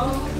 어.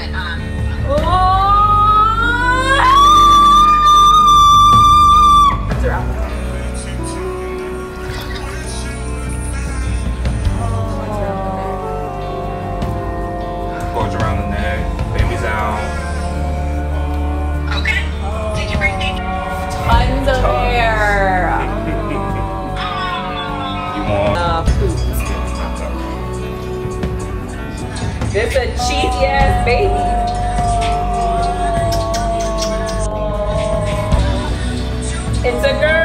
um, around the neck, baby's out. okay. Did you bring me? Tons of hair. You want? Uh, poop. This a cheesy ass baby. It's a girl.